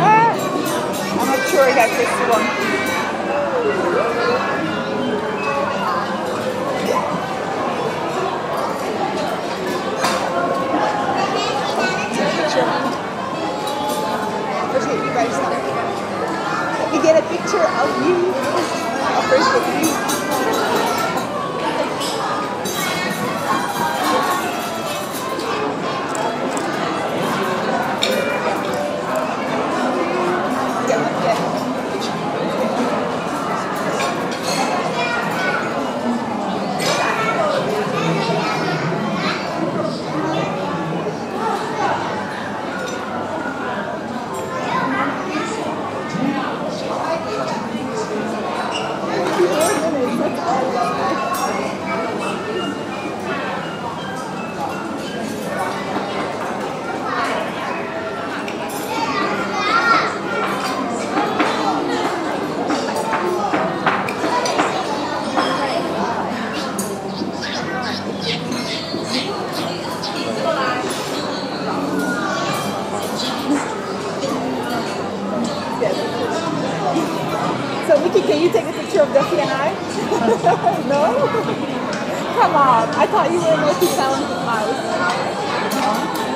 ah, I'm not sure I got this one. You get a picture of you, a first of you. Duffy, can you take a picture of Duffy and I? no? Come on. I thought you were multi-talented mouse.